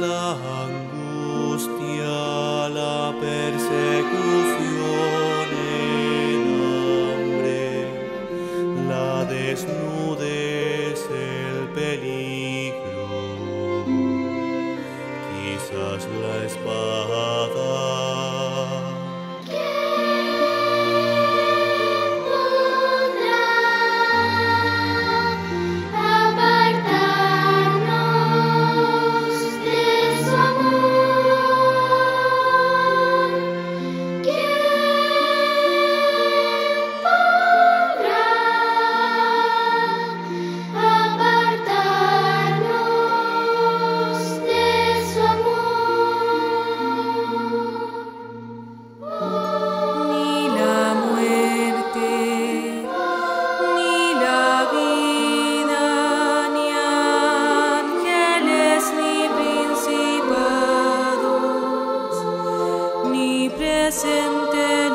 la angustia, la persecución, el hambre, la desnudez, el peligro, quizás la espada. presente.